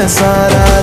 है सारा